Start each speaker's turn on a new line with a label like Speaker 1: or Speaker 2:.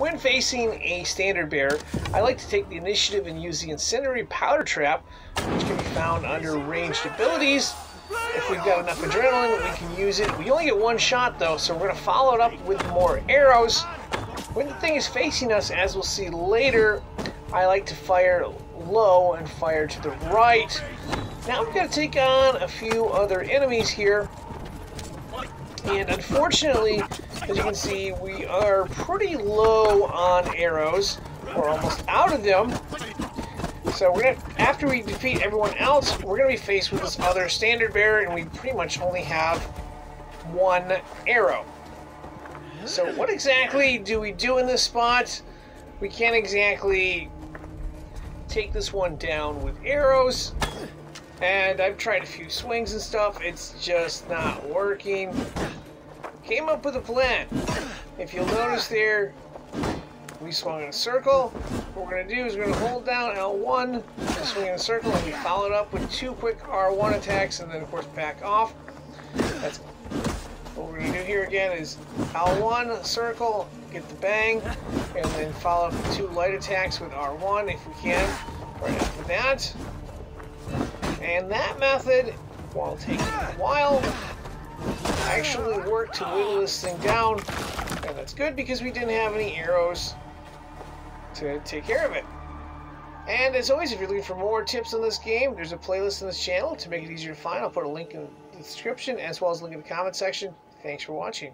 Speaker 1: When facing a standard bearer, I like to take the initiative and use the incendiary powder trap, which can be found under ranged abilities. If we've got enough adrenaline, we can use it. We only get one shot though, so we're going to follow it up with more arrows. When the thing is facing us, as we'll see later, I like to fire low and fire to the right. Now we've got to take on a few other enemies here. And unfortunately, as you can see, we are pretty low on arrows. We're almost out of them. So we're gonna, after we defeat everyone else, we're gonna be faced with this other standard bearer, and we pretty much only have one arrow. So what exactly do we do in this spot? We can't exactly take this one down with arrows. And I've tried a few swings and stuff. It's just not working. Came up with a plan. If you'll notice there, we swung in a circle. What we're going to do is we're going to hold down L1 and swing in a circle, and we follow it up with two quick R1 attacks, and then, of course, back off. That's what we're going to do here again is L1, circle, get the bang, and then follow up with two light attacks with R1 if we can, right after that. And that method, while taking a while, actually worked to whittle this thing down. And that's good because we didn't have any arrows to take care of it. And as always, if you're looking for more tips on this game, there's a playlist on this channel to make it easier to find. I'll put a link in the description as well as a link in the comment section. Thanks for watching.